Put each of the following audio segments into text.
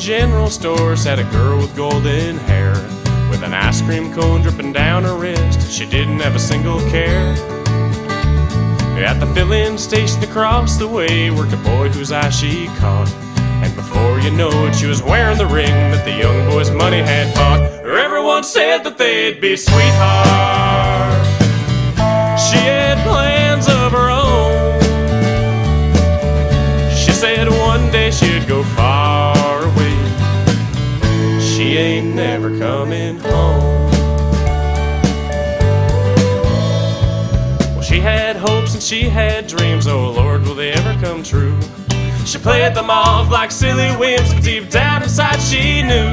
general store sat a girl with golden hair. With an ice cream cone dripping down her wrist, she didn't have a single care. At the filling station across the way worked a boy whose eye she caught. And before you know it, she was wearing the ring that the young boy's money had bought. Everyone said that they'd be sweethearts. She had plans of her own. She said one day she'd go far. She ain't never coming home. Well, she had hopes and she had dreams. Oh Lord, will they ever come true? She played them off like silly whims, but deep down inside she knew.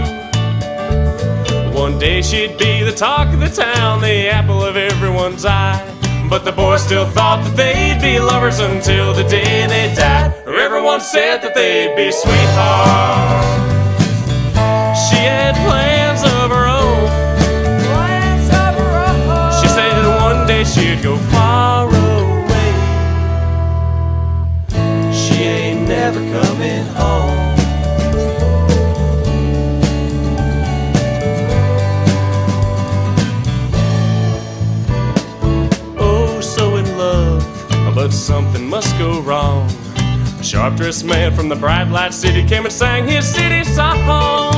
One day she'd be the talk of the town, the apple of everyone's eye. But the boys still thought that they'd be lovers until the day they died. Everyone said that they'd be sweethearts. She had plans of her own. She said one day she'd go far away. She ain't never coming home. Oh, so in love, but something must go wrong. A sharp dressed man from the bright light city came and sang his city song.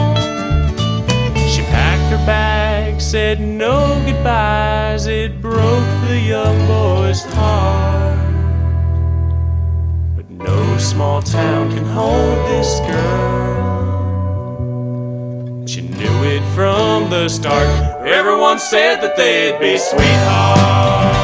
Said no goodbyes. It broke the young boy's heart. But no small town can hold this girl. She knew it from the start. Everyone said that they'd be sweethearts.